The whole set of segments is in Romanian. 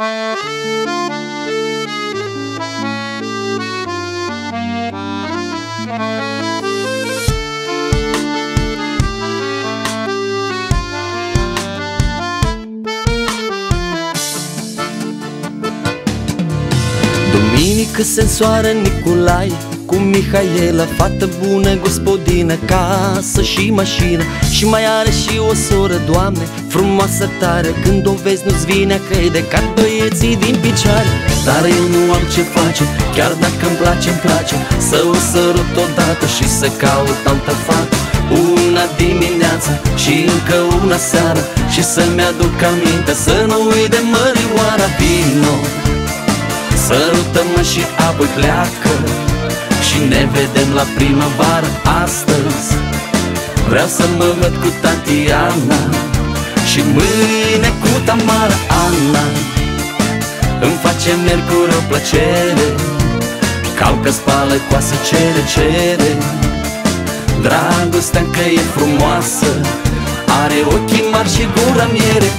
Duminică se însoară Nicolae Cu Mihaela, fată bună, gospodină Casă și mașină. Și mai are și o soră, Doamne Frumoasă tare, când o vezi nu-ți vine a crede Ca băieții din picioare. Dar eu nu am ce face, chiar dacă îmi place, îmi place. Să o sărut odată și să caut altă fată. Una dimineață și încă una seară. Și să-mi aduc aminte să nu uit de mărioara. Vino Sărută-mă și apoi pleacă Și ne vedem la primăvară astăzi. Vreau să mă văd cu Tatiana Și mâine cu Tamara Ana. Îmi face Mercur o plăcere Calcă, spală, coasă, cere, cere. Dragostea încă e frumoasă Are ochii mari și gura miere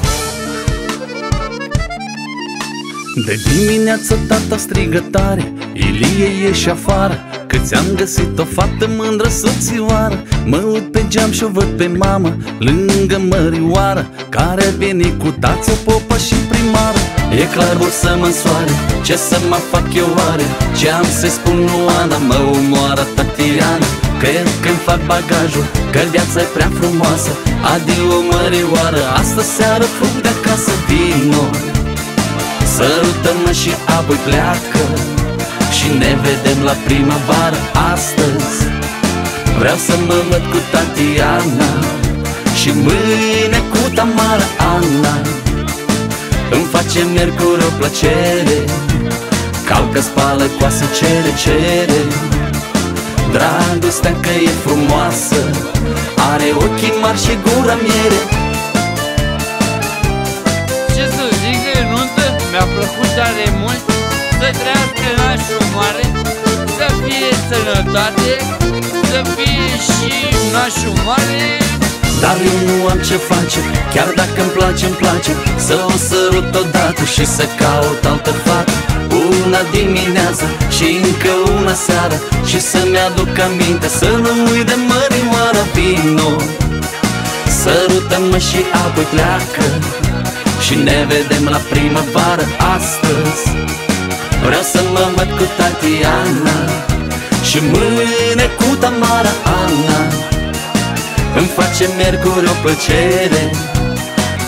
de dimineață tata strigă tare Ilie ieși afară Că ți-am găsit o fată mândră soțioară. Mă uit pe geam și o văd pe mamă Lângă mărioară Care a venit cu tață, popa și primară. E clar vor să mă însoare Ce să mă fac eu oare? Ce am să-i spun lui Ana Mă umoară Tatiana Cred când fac bagajul Că viața e prea frumoasă. Adio mărioară Astă seară fug de acasă Vino Sărută-mă și apoi pleacă Și ne vedem la primăvară astăzi. Vreau să mă văd cu Tatiana Și mâine cu Tamara Ana. Îmi face Mercur o plăcere Calcă, spală, coasă, cere, cere. Dragostea că e frumoasă Are ochii mari și gura miere plăcut tare mult Să trăiască nașul mare Să fie sănătate Să fie și nașul mare dar eu nu am ce face, chiar dacă îmi place, îmi place Să o sărut odată și să caut altă fată. Una dimineață și încă una seară Și să-mi aduc aminte să nu uit de mărioara vino. Sărută-mă și apoi pleacă și ne vedem la primăvară astăzi. Vreau să mă văd cu Tatiana Și mâine cu Tamara Ana. Îmi face Mercur o plăcere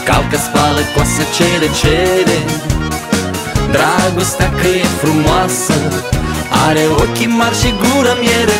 Calcă, spală, coasă, cere, cere. Dragostea că e frumoasă Are ochii mari și gură miere